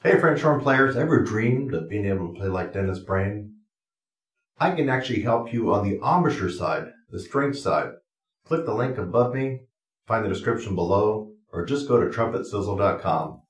Hey, French horn players, ever dreamed of being able to play like Dennis Brain? I can actually help you on the embouchure side, the strength side. Click the link above me, find the description below, or just go to trumpetsizzle.com.